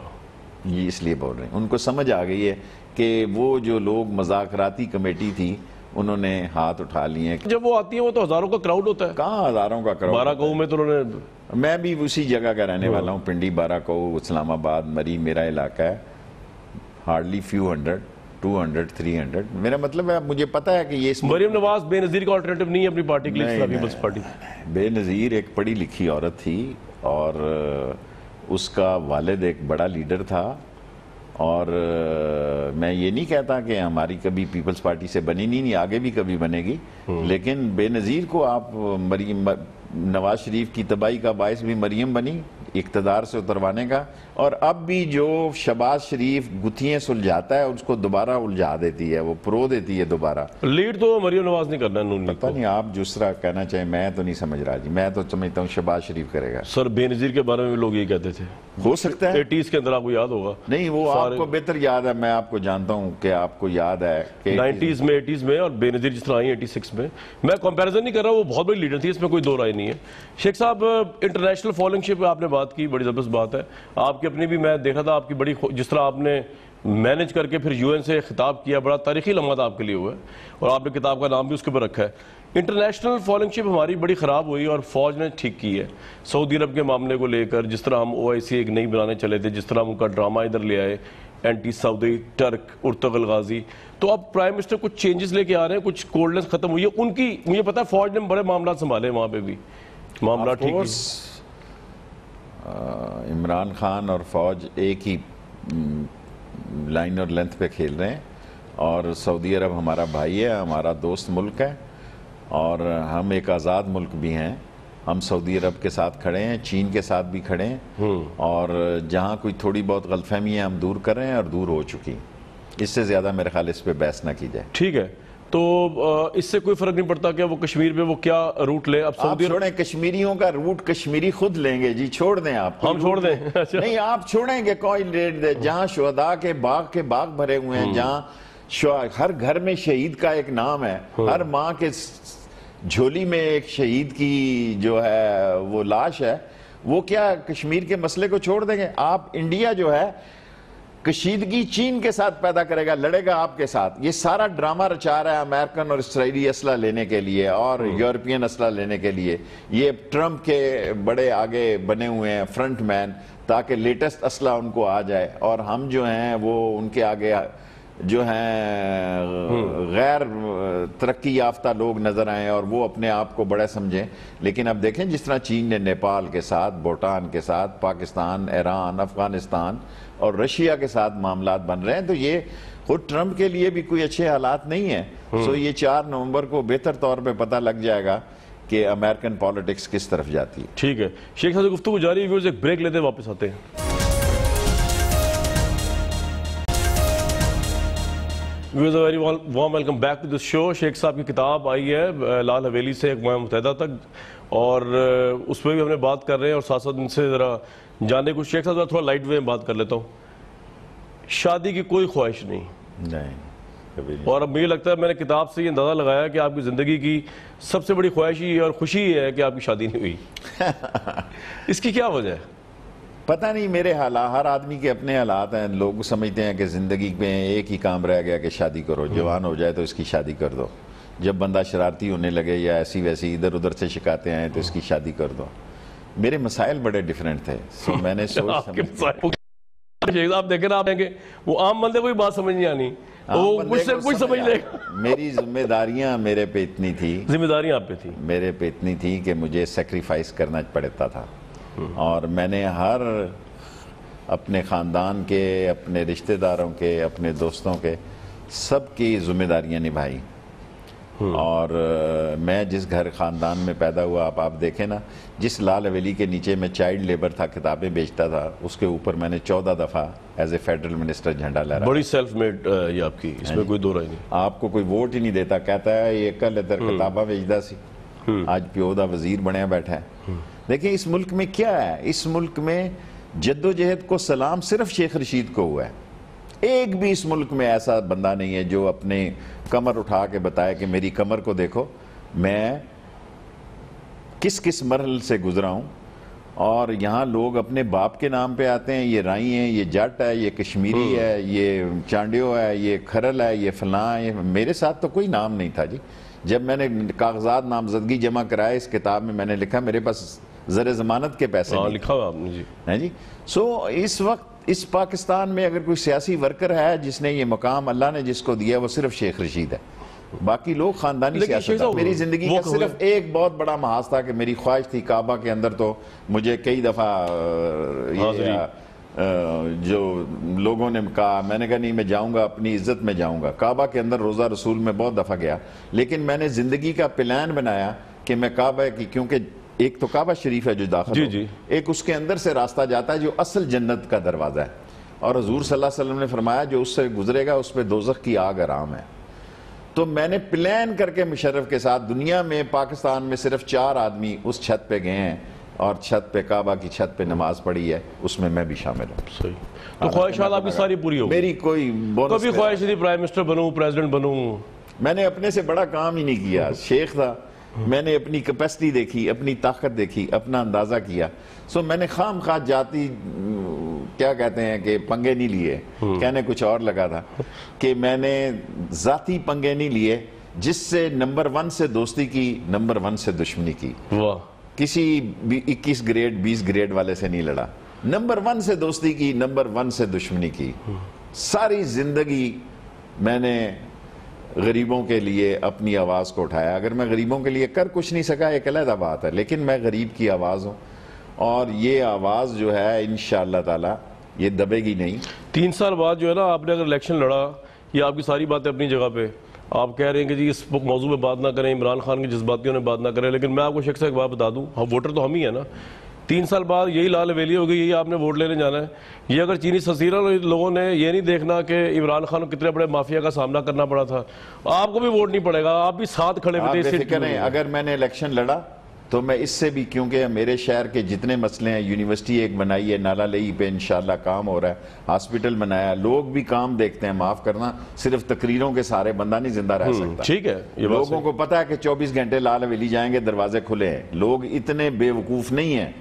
ये इसलिए बोल रहे हैं। उनको समझ आ गई है कि वो जो लोग मजाकराती कमेटी थी उन्होंने हाथ उठा लिए हैं। जब वो आती है वो तो हज़ारों का क्राउड होता है। कहाँ हज़ारों का करो बारह कऊ में तो उन्होंने मैं भी उसी जगह का रहने वाला हूँ। पिंडी बारा को इस्लामाबाद मरी मेरा इलाका है। Hardly few hundred two hundred three hundred मेरा मतलब है मुझे पता है कि ये मरियम नवाज़ बेनजीर का ऑल्टरनेटिव नहीं है अपनी पार्टी के लिए। पीपल्स पार्टी बेनज़ीर एक पढ़ी लिखी औरत थी और उसका वालिद एक बड़ा लीडर था और मैं ये नहीं कहता कि हमारी कभी पीपल्स पार्टी से बनी नहीं नहीं आगे भी कभी बनेगी। लेकिन बेनज़ीर को आप मरीम नवाज़ शरीफ की तबाही का बायस भी मरीम बनी इकतदार से उतरवाने का। और अब भी जो शबाज शरीफ गुथियाँ सुलझाता है उसको दोबारा उलझा देती है वो प्रो देती है दोबारा। लीड तो मरियम नवाज़ नहीं करना नून पता नहीं आप दूसरा कहना चाहें मैं तो नहीं समझ रहा जी। मैं तो समझता हूँ शबाज शरीफ करेगा। सर बेनजीर के बारे में भी लोग ये कहते थे। हो सकता है। एटीज के अंदर आपको याद होगा। नहीं वो आपको बेहतर याद है मैं आपको जानता हूँ कि आपको याद है नाइन्टीज में एटीज में और बेनजीर जिस तरह आई एटी सिक्स में। मैं कंपैरिजन नहीं कर रहा वो बहुत बड़ी लीडर थी इसमें कोई दो राय नहीं है। शेख साहब इंटरनेशनल फॉलोइंगशिप आपने बात की बड़ी ज़बरदस्त बात है। आपकी अपनी भी मैं देखा था आपकी बड़ी जिस तरह आपने मैनेज करके फिर यूएन से खिताब किया बड़ा तारीखी लम्हा था आपके लिए हुआ है। और आपने किताब का नाम भी उसके ऊपर रखा है। इंटरनेशनल फॉलोइंगशिप हमारी बड़ी ख़राब हुई और फौज ने ठीक की है। सऊदी अरब के मामले को लेकर जिस तरह हम ओआईसी एक नई बनाने चले थे जिस तरह हम उनका ड्रामा इधर ले आए anti Saudi Turk Ertugrul Ghazi तो अब प्राइम मिनिस्टर कुछ चेंजेस लेके आ रहे हैं कुछ कोल्डनेस खत्म हुई है। उनकी मुझे पता है फौज ने बड़े मामला संभाले वहाँ पे भी। मामला ठीक है इमरान खान और फौज एक ही लाइन और लेंथ पे खेल रहे हैं। और सऊदी अरब हमारा भाई है हमारा दोस्त मुल्क है और हम एक आज़ाद मुल्क भी हैं। हम सऊदी अरब के साथ खड़े हैं चीन के साथ भी खड़े हैं। और जहाँ कोई थोड़ी बहुत गलतफहमी है हम दूर कर रहे हैं और दूर हो चुकी इससे ज़्यादा मेरे ख्याल इस पर बहस ना की जाए। ठीक है। तो इससे कोई फ़र्क नहीं पड़ता कि वो कश्मीर में वो क्या रूट ले। अब सऊदी छोड़ें कश्मीरियों का रूट कश्मीरी खुद लेंगे। जी छोड़ दें आप। हम छोड़ दें? अच्छा। नहीं आप छोड़ेंगे कोई रेट दे। जहाँ शुहदा के बाग के बाग भरे हुए हैं जहाँ हर घर में शहीद का एक नाम है। हर माँ के झोली में एक शहीद की जो है वो लाश है। वो क्या कश्मीर के मसले को छोड़ देंगे? आप इंडिया जो है कशीदगी चीन के साथ पैदा करेगा लड़ेगा आपके साथ। ये सारा ड्रामा रचा रहा है अमेरिकन और इसराइली असला लेने के लिए और यूरोपियन असला लेने के लिए। ये ट्रंप के बड़े आगे बने हुए हैं फ्रंट मैन ताकि लेटेस्ट असला उनको आ जाए। और हम जो हैं वो उनके आगे जो हैं गैर तरक्की याफ्ता लोग नज़र आए और वो अपने आप को बड़ा समझें। लेकिन अब देखें जिस तरह चीन ने नेपाल के साथ भूटान के साथ पाकिस्तान ईरान अफ़गानिस्तान और रशिया के साथ मामला बन रहे हैं तो ये खुद ट्रंप के लिए भी कोई अच्छे हालात नहीं है। सो ये चार नवंबर को बेहतर तौर पे पता लग जाएगा कि अमेरिकन पॉलिटिक्स किस तरफ़ जाती है। ठीक है। शेख साहब गुफ्तु जारी एक ब्रेक लेते हैं वापस आते हैं। Very warm welcome back to this show Sheikh sahab की किताब आई है लाल हवेली से अकवाम मुतहदा तक। और उसमें भी हमने बात कर रहे हैं और साथ साथ उनसे ज़रा जानने को शेख साहब थोड़ा लाइट वे में बात कर लेता हूँ। शादी की कोई ख्वाहिश नहीं। नहीं कभी नहीं। और अब मुझे लगता है मैंने किताब से ये अंदाज़ा लगाया कि आपकी ज़िंदगी की सबसे बड़ी ख्वाहिश ये और खुशी ये है कि आपकी शादी नहीं हुई। इसकी क्या वजह है? पता नहीं मेरे हालात हर आदमी के अपने हालात हैं। लोग समझते हैं कि ज़िंदगी में एक ही काम रह गया कि शादी करो। जवान हो जाए तो इसकी शादी कर दो। जब बंदा शरारती होने लगे या ऐसी वैसी इधर उधर से शिकायतें आए तो इसकी शादी कर दो। मेरे मसाइल बड़े डिफरेंट थे। सो मैंने सोच साहब देखे ना आप वो आम बंदे को भी बात समझ नहीं आनी। वो मुझसे कुछ समझ। लेगा मेरी जिम्मेदारियाँ मेरे पे इतनी थी। ज़िम्मेदारी आप पे थी। मेरे पे इतनी थी कि मुझे सेक्रीफाइस करना पड़ता था। और मैंने हर अपने ख़ानदान के अपने रिश्तेदारों के अपने दोस्तों के सबकी जिम्मेदारियाँ निभाई। और मैं जिस घर ख़ानदान में पैदा हुआ आप आप देखें ना जिस लाल हवेली के नीचे मैं चाइल्ड लेबर था किताबें बेचता था उसके ऊपर मैंने चौदह दफ़ा एज ए फेडरल मिनिस्टर झंडा लहरा बड़ी सेल्फ मेड ये आपकी इसमें कोई दो राय नहीं। आपको कोई वोट ही नहीं देता कहता है ये कल इधर किताबा बेचता सी। आज प्यो दा वज़ीर बनया बैठा है। देखिए इस मुल्क में क्या है? इस मुल्क में जद्दोजहद को सलाम सिर्फ़ शेख रशीद को हुआ है। एक भी इस मुल्क में ऐसा बंदा नहीं है जो अपने कमर उठा के बताए कि मेरी कमर को देखो। मैं किस किस मरहल से गुजरा हूँ और यहाँ लोग अपने बाप के नाम पे आते हैं। ये राई है ये जट है ये कश्मीरी है ये चांडियो है ये खरल है ये फलां है। मेरे साथ तो कोई नाम नहीं था जी। जब मैंने कागजात नामजदगी जमा कराए इस किताब में मैंने लिखा मेरे पास जर जमानत के पैसे हाँ लिखा हुआ आपने जी। है जी? सो इस वक्त इस पाकिस्तान में अगर कोई सियासी वर्कर है जिसने ये मकाम अल्लाह ने जिसको दिया वो सिर्फ़ शेख रशीद है। बाकी लोग खानदानी सियासत मेरी ज़िंदगी का सिर्फ़ एक बहुत बड़ा महाज था कि मेरी ख्वाहिश थी काबा के अंदर तो मुझे कई दफ़ा जो लोगों ने कहा मैंने कहा नहीं मैं जाऊँगा अपनी इज़्ज़त में जाऊँगा। काबा के अंदर रोजा रसूल में बहुत दफ़ा गया। लेकिन मैंने ज़िंदगी का प्लान बनाया कि मैं काबा की क्योंकि एक तो काबा शरीफ है जो दाखिल जी, जी। एक उसके अंदर से रास्ता जाता है जो असल जन्नत का दरवाज़ा है। और हजूर सल्लल्लाहु अलैहि वसल्लम ने फरमाया जो उससे गुजरेगा उस पर दोजख की आग आराम है। तो मैंने प्लान करके मुशर्रफ के साथ दुनिया में पाकिस्तान में सिर्फ़ चार आदमी उस छत पे गए हैं और छत पे काबा की छत पे नमाज़ पढ़ी है उसमें मैं भी शामिल हूँ। सही। तो ख्वाहिशात आपकी सारी पूरी हो मेरी कोई कभी ख्वाहिश थी प्राइम मिनिस्टर बनूं प्रेसिडेंट बनूं। मैंने अपने से बड़ा काम ही नहीं किया। शेख था मैंने अपनी कैपेसिटी देखी अपनी ताकत देखी अपना अंदाज़ा किया। सो मैंने खाम खा जाती क्या कहते हैं कि पंगे नहीं लिए। कहने कुछ और लगा था कि मैंने जाती पंगे नहीं लिए जिससे नंबर वन से दोस्ती की नंबर वन से दुश्मनी की। किसी 21 ग्रेड 20 ग्रेड वाले से नहीं लड़ा। नंबर वन से दोस्ती की नंबर वन से दुश्मनी की। सारी ज़िंदगी मैंने गरीबों के लिए अपनी आवाज़ को उठाया। अगर मैं गरीबों के लिए कर कुछ नहीं सका, एक अलहदा बात है, लेकिन मैं गरीब की आवाज़ हूँ और ये आवाज़ जो है इन ताला, ये दबेगी नहीं। तीन साल बाद जो है ना, आपने अगर इलेक्शन लड़ा, ये आपकी सारी बातें अपनी जगह पे। आप कह रहे हैं कि जी, इस मौजू में बात ना करें, इमरान खान की जज्बातियों ने बात ना करें, लेकिन मैं आपको शख्स एक बात बता दूँ वोटर तो हम ही है ना। तीन साल बाद यही लाल हवेली होगी यही आपने वोट लेने जाना है ये अगर चीनी ससीरा लोगों ने ये नहीं देखना कि इमरान खान को कितने बड़े माफिया का सामना करना पड़ा था आपको भी वोट नहीं पड़ेगा आप भी साथ खड़े होते। अगर मैंने इलेक्शन लड़ा तो मैं इससे भी क्योंकि मेरे शहर के जितने मसले हैं यूनिवर्सिटी एक बनाई है नाला लई पे इंशाल्लाह काम हो रहा है हॉस्पिटल बनाया लोग भी काम देखते हैं माफ़ करना सिर्फ़ तकरीरों के सारे बंदा नहीं ज़िंदा रह सकता। ठीक है ये लोगों को पता है कि 24 घंटे लाल हवेली जाएँगे दरवाजे खुले हैं। लोग इतने बेवकूफ़ नहीं है।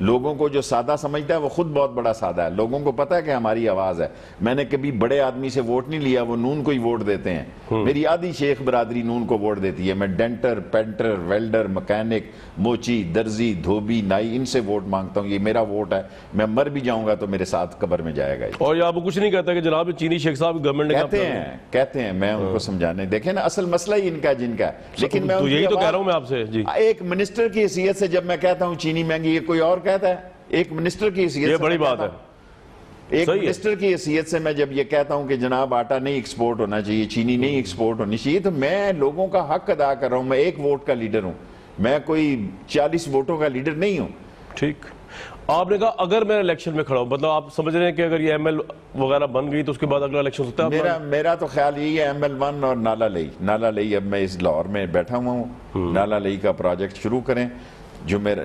लोगों को जो सादा समझता है वो खुद बहुत बड़ा सादा है। लोगों को पता है कि हमारी आवाज़ है। मैंने कभी बड़े आदमी से वोट नहीं लिया वो नून को ही वोट देते हैं। मेरी आधी शेख बरादरी नून को वोट देती है। मैं डेंटर पेंटर वेल्डर मैकेनिक मोची दर्जी धोबी नाई इनसे वोट माँगता हूँ ये मेरा वोट है। मैं मर भी जाऊँगा तो मेरे साथ कबर में जाएगा और ये आपको कुछ नहीं कहता कि जनाब चीनी शेख साहब गवर्नमेंट कहते हैं कहते हैं मैं उनको समझाने देखे ना असल मसला ही इनका जिनका लेकिन मैं तो यही तो कह रहा हूँ मैं आपसे एक मिनिस्टर की हैसियत से जब मैं कहता हूँ चीनी महँगी ये कोई और कहता है? एक मिनिस्टर की हैसियत ये बड़ी बात है। एक मिनिस्टर की हैसियत से मैं जब ये कहता हूँ कि जनाब आटा नहीं एक्सपोर्ट होना चाहिए चीनी नहीं एक्सपोर्ट होनी चाहिए तो मैं लोगों का हक अदा कर रहा हूँ मैं एक वोट का लीडर हूँ। मैं कोई चालीस वोटों का लीडर नहीं हूँ। ठीक। आपने कहा अगर मैं इलेक्शन में खड़ा हूँ मतलब आप समझ रहे हैं कि अगर ये एमएल वगैरह बन गई तो उसके बाद अगला इलेक्शन होता है? मेरा मेरा तो ख्याल यही है एम एल वन और नाला लई। नाला लई अब मैं इस लाहौर में बैठा हुआ हूँ। नाला लई का प्रोजेक्ट शुरू करें। जो मेरा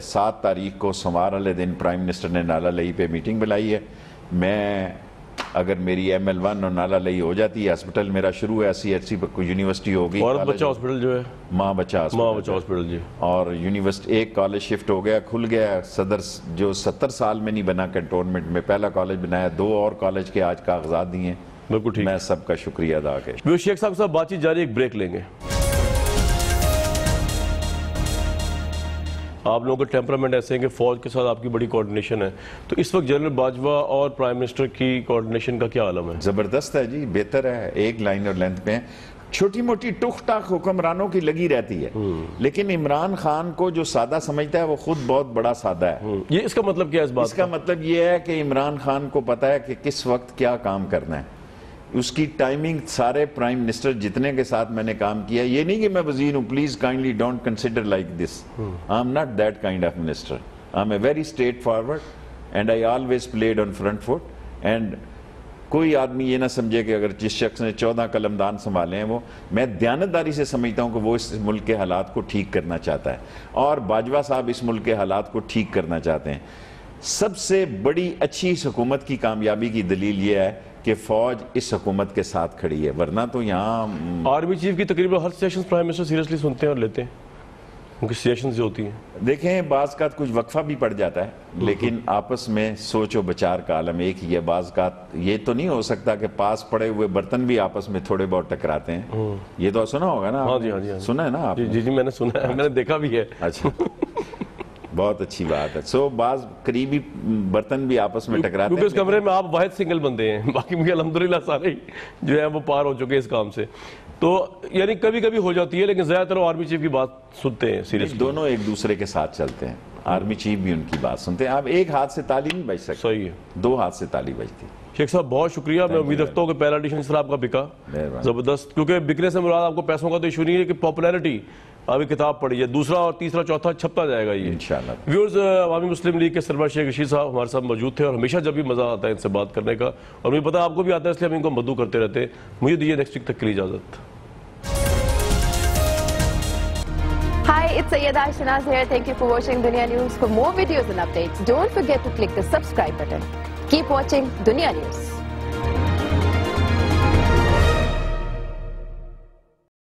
सात तारीख को सोमवार वाले दिन प्राइम मिनिस्टर ने नाला लई पे मीटिंग बुलाई है। मैं अगर मेरी एम एल वन और नाला लई हो जाती है हॉस्पिटल मेरा शुरू है सी एच सी यूनिवर्सिटी होगी college बच्चा हॉस्पिटल जो है? माँ बच्चा माँ बच्चा हॉस्पिटल जी। और यूनिवर्सिटी एक कॉलेज शिफ्ट हो गया खुल गया सदर जो सत्तर साल में नहीं बना कंटोनमेंट में पहला कॉलेज बनाया दो और कॉलेज के आज कागजात दिए। बिल्कुल ठीक। मैं सबका शुक्रिया अदा के वो शेख साहब साथ बातचीत जारी एक ब्रेक लेंगे। आप लोगों का टेम्परामेंट ऐसे है कि फौज के साथ आपकी बड़ी कोऑर्डिनेशन है। तो इस वक्त जनरल बाजवा और प्राइम मिनिस्टर की कोऑर्डिनेशन का क्या आलम है? ज़बरदस्त है जी बेहतर है एक लाइन और लेंथ में। छोटी मोटी टुक टाक हुक्मरानों की लगी रहती है। लेकिन इमरान खान को जो सादा समझता है वो खुद बहुत बड़ा सादा है। ये इसका मतलब क्या है इस बात इसका मतलब ये है कि इमरान खान को पता है कि किस वक्त क्या काम करना है। उसकी टाइमिंग सारे प्राइम मिनिस्टर जितने के साथ मैंने काम किया ये नहीं कि मैं वज़ीर हूँ please kindly don't consider like this I am not that kind of minister I am a very straightforward and I always played on front foot and कोई आदमी ये ना समझे कि अगर जिस शख्स ने चौदह कलमदान संभाले हैं वो मैं दयानतदारी से समझता हूँ कि वो इस मुल्क के हालात को ठीक करना चाहता है। और बाजवा साहब इस मुल्क के हालात को ठीक करना चाहते हैं। सबसे बड़ी अच्छी इस हुकूमत की कामयाबी की दलील ये है कि फौज इस हुकूमत के साथ खड़ी है वरना तो यहाँ आर्मी चीफ की तकरीबन हर सेशन प्राइम मिनिस्टर सीरियसली सुनते हैं और लेते हैं उनकी सेशन जो होती हैं। देखें बाज का कुछ वक्फा भी पड़ जाता है लेकिन आपस में सोच और बचार का आलम एक ही है बाज का ये तो नहीं हो सकता कि पास पड़े हुए बर्तन भी आपस में थोड़े बहुत टकराते हैं। ये तो सुना होगा ना हाँ जी, हाँ जी, हाँ सुना है ना आप जी जी जी मैंने सुना है मैंने देखा भी है। अच्छा। बहुत अच्छी बात है। सो बाज करीबी बर्तन भी आपस में टकराते हैं। इस कमरे में आप वाहिद सिंगल बंदे हैं। बाकी मुझे अलहमदिल्ला सारे ही जो है वो पार हो चुके हैं इस काम से। तो यानी कभी कभी हो जाती है लेकिन ज़्यादातर आर्मी चीफ की बात सुनते हैं सीरियसली। दोनों एक दूसरे के साथ चलते हैं। आर्मी चीफ भी उनकी बात सुनते हैं। आप एक हाथ से ताली नहीं बज सकते। सही है। दो हाथ से ताली बजती। शेख साहब बहुत शुक्रिया। मैं उम्मीद रखता हूँ कि पहला एडिशन सर आपका बिका। ज़बरदस्त। क्योंकि बिकने से मुराद आपको पैसों का तो इशू नहीं है कि पॉपुलैरिटी अभी किताब पढ़ी है दूसरा और तीसरा चौथा छपता जाएगा ये इंशाल्लाह व्यूअर्स अवामी मुस्लिम लीग के सरवर शेख रशीद साहब हमारे साथ मौजूद थे और हमेशा जब भी मज़ा आता है इनसे बात करने का और मुझे पता आपको भी आता है इसलिए हम इनको मदू करते रहते हैं मुझे दीजिए नेक्स्ट वीक तक के लिए इजाज़त Hi, it's here. Thank you for watching Dunia News. For more videos and updates, don't forget to click the subscribe button. Keep watching Dunia News.